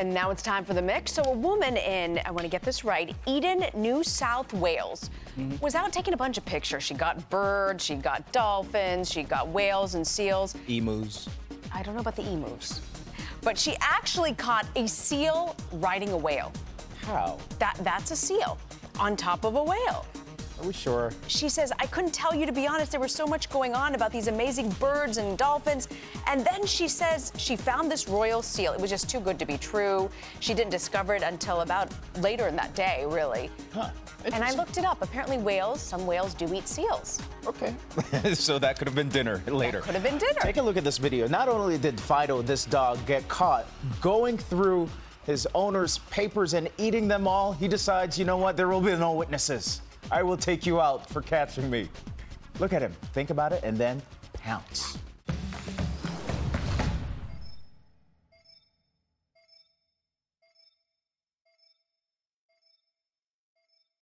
And now it's time for the mix. So, a woman in, I want to get this right, Eden, New South Wales, mm-hmm. was out taking a bunch of pictures. She got birds, she got dolphins, she got whales and seals. Emus. I don't know about the emus, but she actually caught a seal riding a whale. How? That, that's a seal on top of a whale. Are we sure? She says, I couldn't tell you to be honest. There was so much going on about these amazing birds and dolphins. And then she says she found this royal seal. It was just too good to be true. She didn't discover it until about later in that day, really. Huh. And I looked it up. Apparently, whales, some whales do eat seals. Okay. so that could have been dinner later. Could have been dinner. Take a look at this video. Not only did Fido, this dog, get caught going through his owner's papers and eating them all, he decides, you know what, there will be no witnesses. I will take you out for catching me. Look at him. Think about it and then pounce.